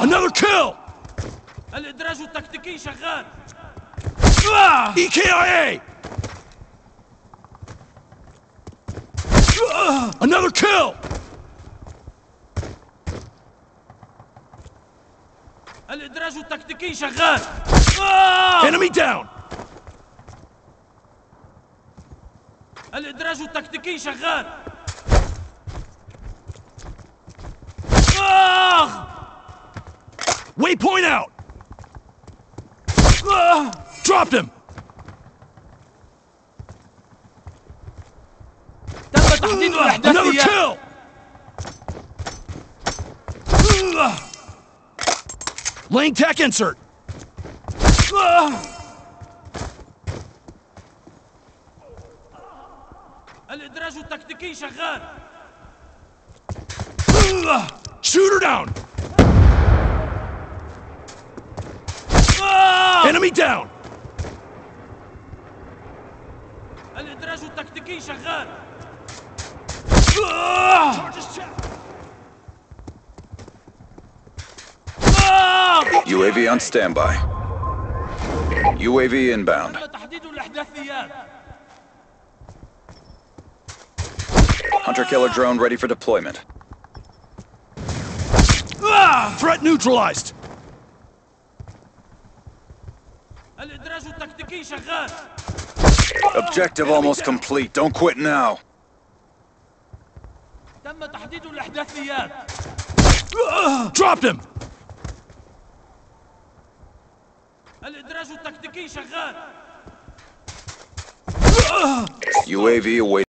Another kill! الإدراج التكتيكي شغال EKIA! Another kill! الإدراج التكتيكي شغال Enemy down! الإدراج التكتيكي شغال Waypoint out! Dropped him! تم تحديد Another الأحداثيات kill! Laying tech insert! الإدراج التكتيكي شغال Shooter down! Enemy down! الإدراج التكتيكي شغال UAV on standby. UAV inbound. تم تحديد الأحداثيات Hunter killer drone ready for deployment. Threat neutralized! Objective almost complete. Don't quit now. تم تحديد الأحداثيات Dropped him! الإدراج التكتيكي شغال UAV awaiting.